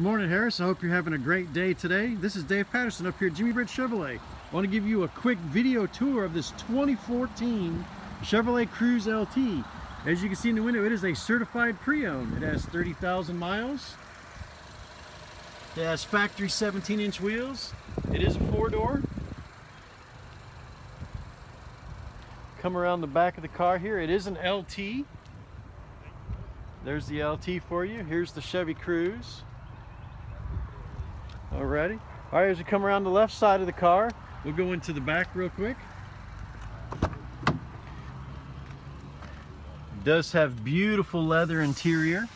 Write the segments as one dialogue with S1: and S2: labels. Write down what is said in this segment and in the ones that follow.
S1: Good morning, Harris. I hope you're having a great day today. This is Dave Patterson up here at Jimmy Britt Chevrolet. I want to give you a quick video tour of this 2014 Chevrolet Cruze LT. As you can see in the window, it is a certified pre-owned. It has 30,000 miles. It has factory 17-inch wheels. It is a four-door. Come around the back of the car here. It is an LT. There's the LT for you. Here's the Chevy Cruze. Alrighty. All right, as we come around the left side of the car, we'll go into the back real quick. It does have beautiful leather interior.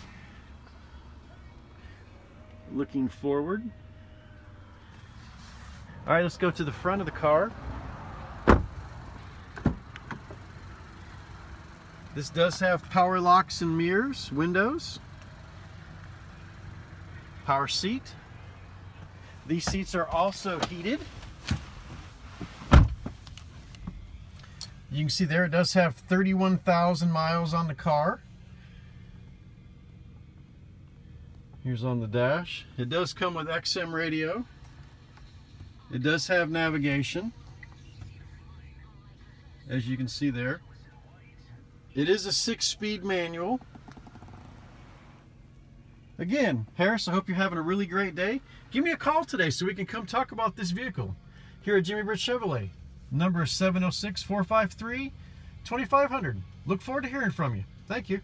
S1: Looking forward. All right, let's go to the front of the car. This does have power locks and mirrors, windows, power seat. These seats are also heated. You can see there it does have 31,000 miles on the car. Here's on the dash. It does come with XM radio. It does have navigation, as you can see there. It is a six-speed manual. Again, Harris, I hope you're having a really great day. Give me a call today so we can come talk about this vehicle here at Jimmy Britt Chevrolet. Number is 706-453-2500. Look forward to hearing from you. Thank you.